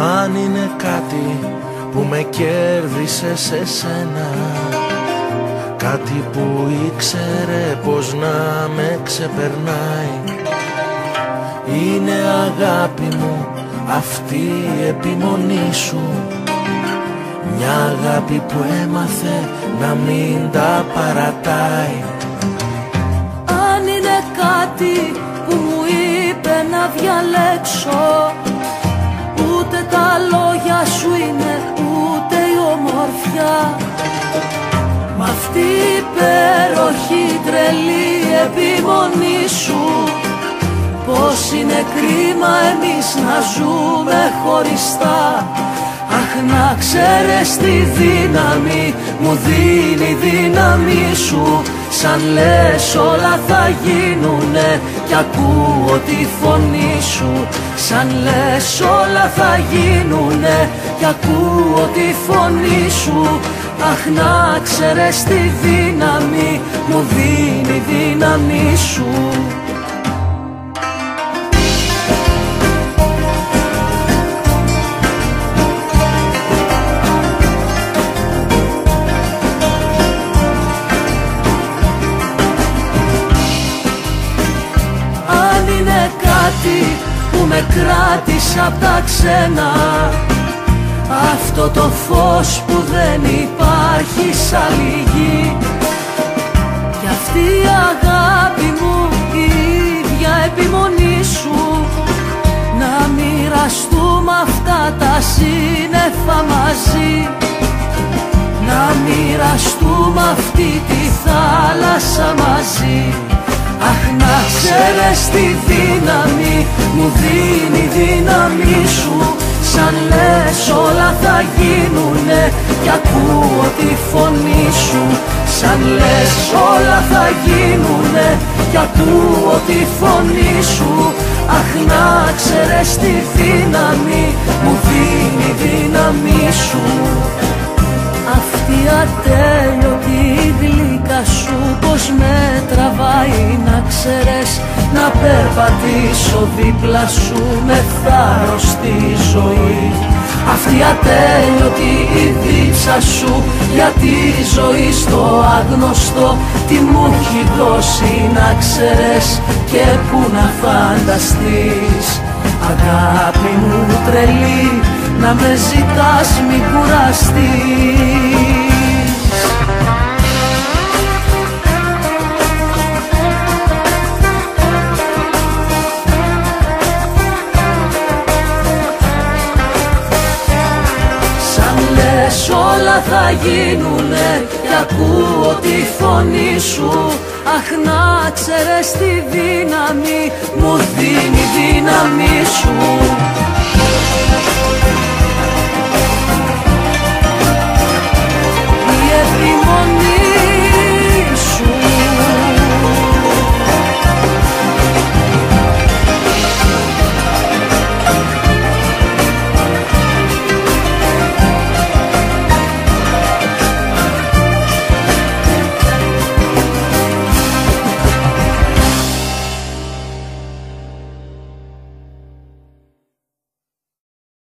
Αν είναι κάτι που με κέρδισε σε σένα Κάτι που ήξερε πως να με ξεπερνάει Είναι αγάπη μου αυτή η επιμονή σου. Μια αγάπη που έμαθε να μην τα παρατάει. Αν είναι κάτι που μου είπε να διαλέξω ομορφιά Μ' αυτή η υπέροχη τρελή επιμονή σου. Πως είναι κρίμα εμείς να ζούμε χωριστά. Αχ να ξέρεις τη δύναμη μου δίνει δύναμη σου Σαν λες όλα θα γίνουνε. Κι ακούω τη φωνή σου Σαν λες όλα θα γίνουνε. Κι ακούω τη φωνή σου Αχ να ξέρεις τη δύναμη μου δίνει δύναμη σου είναι κάτι που με κράτησε απ' τα ξένα. Αυτό το φως που δεν υπάρχει σ' άλλη γη. Κι αυτή η αγάπη μου η ίδια επιμονή σου. Να μοιραστούμε αυτά τα σύννεφα μαζί. Να μοιραστούμε αυτή τη θάλασσα μαζί Αχ να ξέρεις τη δύναμη μου δίνει δύναμη σου. Σαν λες όλα θα γίνουνε κι ακούω τη φωνή σου. Σαν λες όλα θα γίνουνε κι ακούω τη φωνή σου. Αχ να ξέρεις τη δύναμη μου δίνει δύναμη σου. Αυτή η ατέλειωτη γλύκα σου πως με τραβάει να ξέρεις Να περπατήσω δίπλα σου με θάρρος στη ζωή. Αυτή η ατέλειωτη η δίψα σου για τη ζωή στο άγνωστο Τι μου έχει δώσει να ξέρεις και που να φανταστείς. Αγάπη μου τρελή να με ζητάς μη κουραστείς λες όλα θα γίνουνε κι ακούω τη φωνή σου. Αχ να ξέρεις τη δύναμη μου δίνει δύναμη σου